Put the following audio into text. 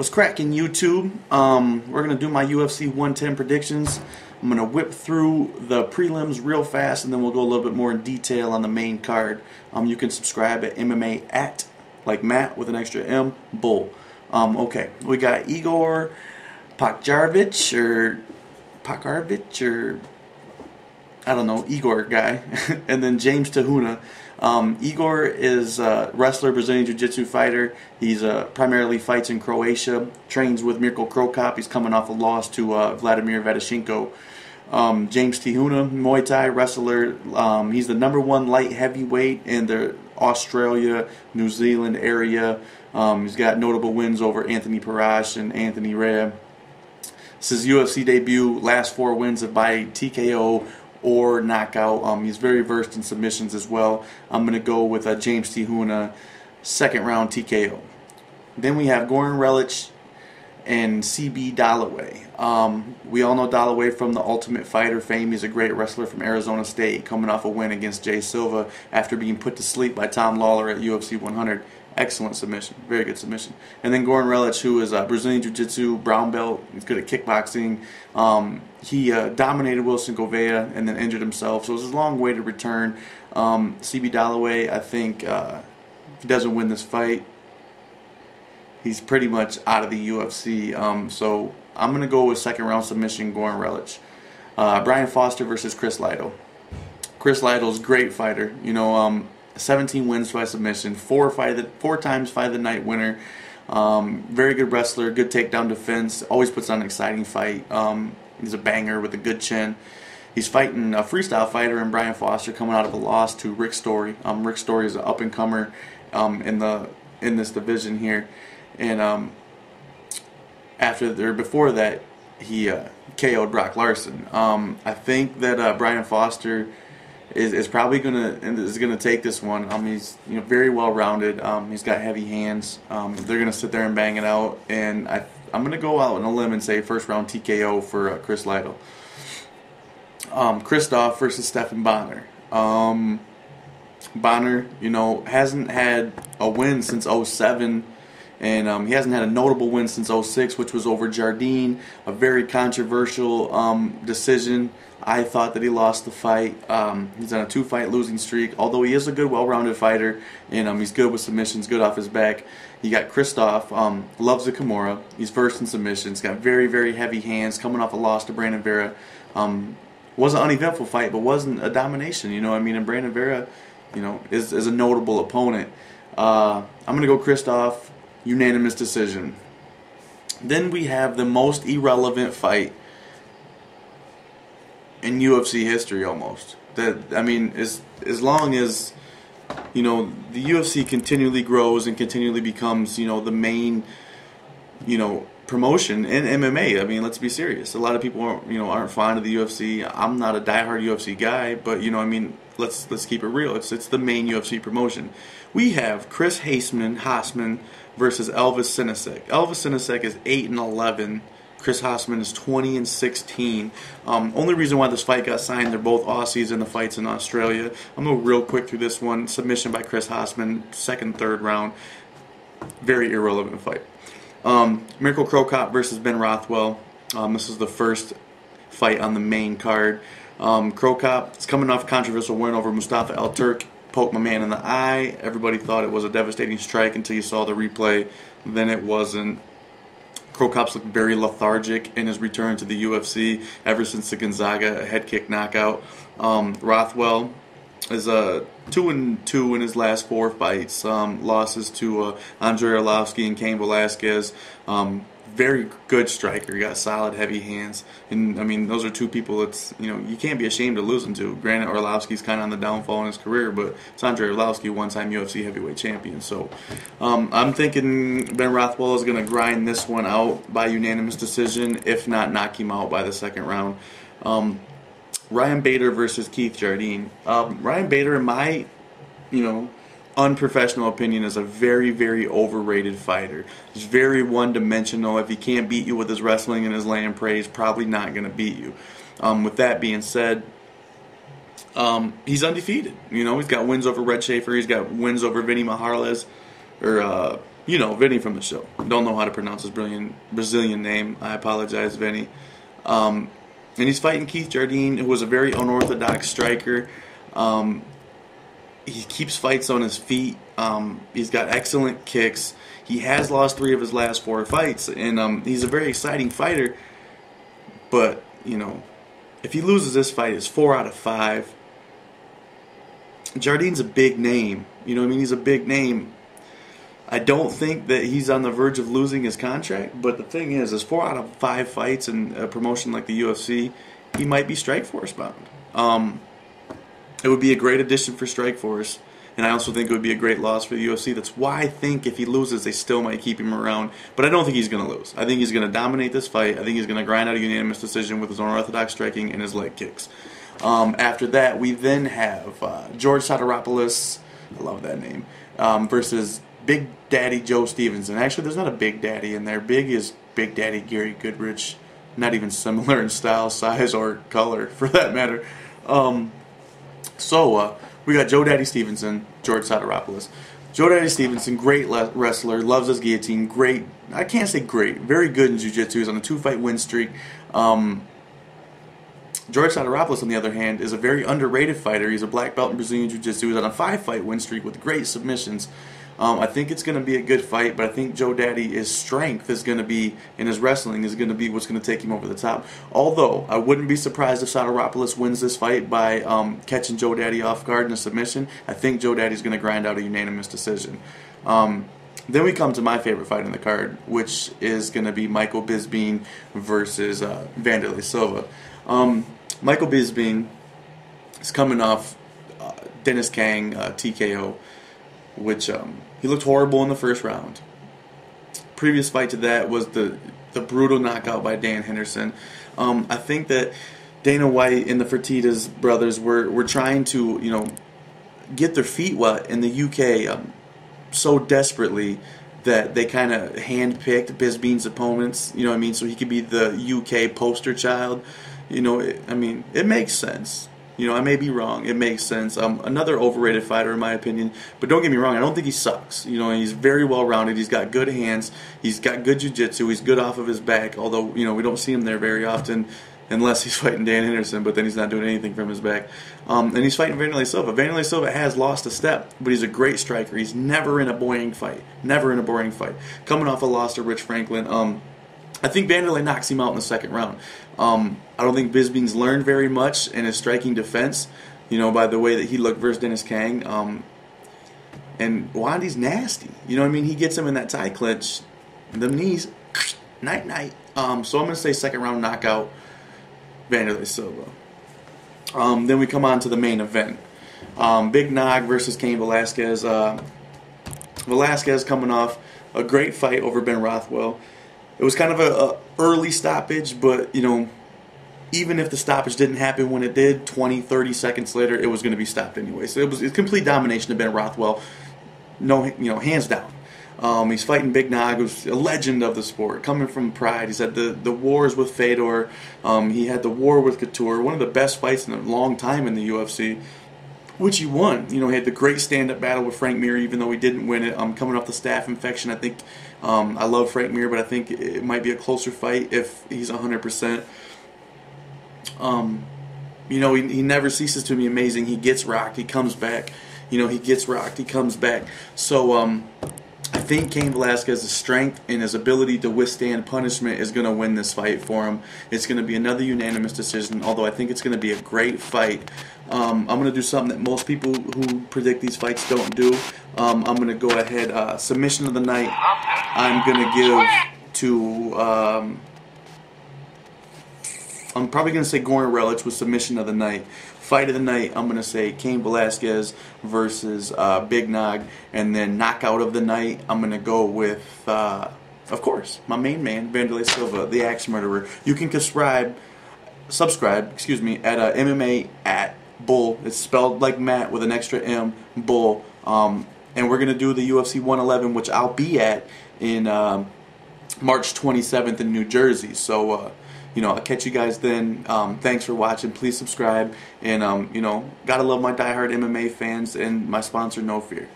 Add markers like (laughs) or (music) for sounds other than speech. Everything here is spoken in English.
What's cracking YouTube? Um, we're gonna do my UFC 110 predictions. I'm gonna whip through the prelims real fast, and then we'll go a little bit more in detail on the main card. Um, you can subscribe at MMA at like Matt with an extra M Bull. Um, okay, we got Igor Pakjarvich or Pakarvich or I don't know Igor guy, (laughs) and then James Te Huna. Um, Igor is a wrestler, Brazilian Jiu-Jitsu fighter. He's uh, primarily fights in Croatia. Trains with Mirko Cro Cop. He's coming off a loss to uh, Vladimir Vedashenko. Um, James Te Huna, Muay Thai wrestler. Um, he's the number one light heavyweight in the Australia, New Zealand area. Um, he's got notable wins over Anthony Perosh and Anthony Rea. This is UFC debut. Last four wins by TKO or knockout. Um, he's very versed in submissions as well. I'm going to go with uh, James Te Huna, second round TKO. Then we have Goran Relic and CB Dollaway. Um, we all know Dollaway from the Ultimate Fighter fame. He's a great wrestler from Arizona State, coming off a win against Jay Silva after being put to sleep by Tom Lawlor at UFC 100. Excellent submission, very good submission. And then Goran Relic, who is a Brazilian Jiu-Jitsu brown belt, he's good at kickboxing. Um, he uh, dominated Wilson Gouveia and then injured himself, so it was a long way to return. Um, CB Dollaway, I think, uh, if he doesn't win this fight, he's pretty much out of the UFC. Um, so I'm gonna go with second round submission, Goran Relic. Uh, Brian Foster versus Chris Lytle. Chris Lytle's great fighter. You know, um, 17 wins by submission, four four times fight the night winner. Um, very good wrestler, good takedown defense. Always puts on an exciting fight. Um, he's a banger with a good chin. He's fighting a freestyle fighter in Brian Foster, coming out of a loss to Rick Story. Um, Rick Story is an up and comer um, in the in this division here, and um, after or before that, he uh, KO'd Brock Larson. Um, I think that uh, Brian Foster is, is probably gonna is gonna take this one. Um, he's you know very well rounded. Um, he's got heavy hands. Um, they're gonna sit there and bang it out, and I I'm gonna go out on a limb and say first round TKO for uh, Chris Lytle. Um, Krzysztof versus Stephan Bonnar. Um, Bonnar, you know, hasn't had a win since 07 and um, he hasn't had a notable win since 06, which was over Jardine, a very controversial um, decision. I thought that he lost the fight. Um, he's on a two-fight losing streak. Although he is a good, well-rounded fighter, and um, he's good with submissions, good off his back. You got Krzysztof, um, loves the Kimura. He's versed in submissions. Got very, very heavy hands. Coming off a loss to Brandon Vera. Um, was an uneventful fight, but wasn't a domination. You know, I mean, and Brandon Vera, you know, is, is a notable opponent. Uh, I'm gonna go Krzysztof, unanimous decision. Then we have the most irrelevant fight in UFC history almost. That I mean, as as long as you know the UFC continually grows and continually becomes you know the main you know promotion in MMA. I mean, let's be serious. A lot of people aren't, you know aren't fond of the UFC. I'm not a diehard UFC guy, but you know I mean let's let's keep it real. It's it's the main UFC promotion. We have Chris Haseman Haseman versus Elvis Sinosic. Elvis Sinosic is eight and eleven Chris Haseman is 20 and 16. Um, only reason why this fight got signed, they're both Aussies in the fights in Australia. I'm going to real quick through this one. Submission by Chris Haseman, second, third round. Very irrelevant fight. Um, Mirko Cro Cop versus Ben Rothwell. Um, this is the first fight on the main card. Um, Cro Cop is coming off controversial win over Mustafa El Turk. Poked my man in the eye. Everybody thought it was a devastating strike until you saw the replay. Then it wasn't. Cro Cop's looked very lethargic in his return to the UFC ever since the Gonzaga head kick knockout. Um, Rothwell is a uh, two and two in his last four fights. Um, losses to uh, Andrei Arlovsky and Cain Velasquez. Um, very good striker. He got solid, heavy hands, and I mean those are two people that's you know you can't be ashamed of losing to. Granted, Arlovsky's kind of on the downfall in his career, but it's Andrei Arlovsky, one-time UFC heavyweight champion. So um, I'm thinking Ben Rothwell is going to grind this one out by unanimous decision, if not knock him out by the second round. Um, Ryan Bader versus Keith Jardine. Um, Ryan Bader, in my you know unprofessional opinion is a very, very overrated fighter. He's very one dimensional. If he can't beat you with his wrestling and his land praise, probably not going to beat you. Um, with that being said, um, he's undefeated. You know, he's got wins over Red Schafer. He's got wins over Vinny Maharles. Or, uh, you know, Vinny from the show. Don't know how to pronounce his brilliant Brazilian name. I apologize, Vinny. Um, and he's fighting Keith Jardine, who was a very unorthodox striker. Um, he keeps fights on his feet. Um, he's got excellent kicks. He has lost three of his last four fights, and um, he's a very exciting fighter. But you know, if he loses this fight, it's four out of five. Jardine's a big name. You know, I mean, he's a big name. I don't think that he's on the verge of losing his contract, but the thing is, is four out of five fights in a promotion like the UFC, he might be Strikeforce bound. Um, it would be a great addition for Strikeforce, and I also think it would be a great loss for the UFC. That's why I think if he loses, they still might keep him around. But I don't think he's going to lose. I think he's going to dominate this fight. I think he's going to grind out a unanimous decision with his unorthodox striking and his leg kicks. Um, after that, we then have uh, George Sotiropoulos, I love that name, um, versus Big Daddy Joe Stevenson. Actually, there's not a Big Daddy in there. Big is Big Daddy Gary Goodridge. Not even similar in style, size, or color, for that matter. Um, so, uh, we got Joe Daddy Stevenson, George Sotiropoulos. Joe Daddy Stevenson, great le- wrestler, loves his guillotine, great, I can't say great, very good in jiu-jitsu. He's on a two-fight win streak. Um, George Sotiropoulos, on the other hand, is a very underrated fighter. He's a black belt in Brazilian Jiu-Jitsu. He's on a five-fight win streak with great submissions. Um, I think it's going to be a good fight, but I think Joe Daddy's strength is going to be, in his wrestling, is going to be what's going to take him over the top. Although, I wouldn't be surprised if Sotiropoulos wins this fight by um, catching Joe Daddy off guard in a submission. I think Joe Daddy's going to grind out a unanimous decision. Um, then we come to my favorite fight in the card, which is going to be Michael Bisping versus uh, Wanderlei Silva. Um, Michael Bisping is coming off uh, Dennis Kang uh, TKO, which um, he looked horrible in the first round. Previous fight to that was the the brutal knockout by Dan Henderson. Um, I think that Dana White and the Fertitas brothers were, were trying to, you know, get their feet wet in the UK um, so desperately that they kind of handpicked Bisping's opponents, you know what I mean, so he could be the UK poster child. You know, it, I mean, it makes sense. You know, I may be wrong. It makes sense. Um, another overrated fighter, in my opinion. But don't get me wrong. I don't think he sucks. You know, he's very well rounded. He's got good hands. He's got good jiu-jitsu. He's good off of his back. Although you know we don't see him there very often, unless he's (laughs) fighting Dan Henderson. But then he's not doing anything from his back. Um, and he's fighting Wanderlei Silva. Wanderlei Silva has lost a step, but he's a great striker. He's never in a boring fight. Never in a boring fight. Coming off a loss to Rich Franklin. Um, I think Wanderlei knocks him out in the second round. Um, I don't think Bisping's learned very much in his striking defense, you know, by the way that he looked versus Dennis Kang. Um, and Wandy's nasty. You know I mean? He gets him in that tie clinch, the knees, (sniffs) night night. Um, so I'm going to say second round knockout, Wanderlei Silva. Um, then we come on to the main event. Um, Big Nog versus Cain Velasquez. Uh, Velasquez coming off a great fight over Ben Rothwell it was kind of a, a, early stoppage, but you know, even if the stoppage didn't happen when it did, 20, 30 seconds later, it was going to be stopped anyway. So it was a complete domination of Ben Rothwell. No, you know, hands down. Um, he's fighting Big Nog, who's a legend of the sport, coming from Pride. He's had the, the wars with Fedor. Um, he had the war with Couture, one of the best fights in a long time in the UFC which he won. You know, he had the great stand-up battle with Frank Mir, even though he didn't win it. Um, coming off the staph infection, I think um, I love Frank Mir, but I think it might be a closer fight if he's 100%. Um, you know, he, he never ceases to be amazing. He gets rocked, he comes back. You know, he gets rocked, he comes back. So, um, I think Cain Velasquez's strength and his ability to withstand punishment is going to win this fight for him. It's going to be another unanimous decision, although I think it's going to be a great fight. Um, I'm going to do something that most people who predict these fights don't do. Um, I'm going to go ahead, uh, submission of the night, I'm going to give to, um, I'm probably going to say Goran Relic with submission of the night. Fight of the night, I'm going to say Cain Velasquez versus uh, Big Nog. And then knockout of the night, I'm going to go with, uh, of course, my main man, Wanderlei Silva, the axe murderer. You can subscribe, subscribe, excuse me, at uh, MMA at Bull. It's spelled like Matt with an extra M, Bull. Um, and we're going to do the UFC 111, which I'll be at in um, March 27th in New Jersey. So, uh, you know, I'll catch you guys then. Um, thanks for watching. Please subscribe. And, um, you know, gotta love my diehard MMA fans and my sponsor, No Fear.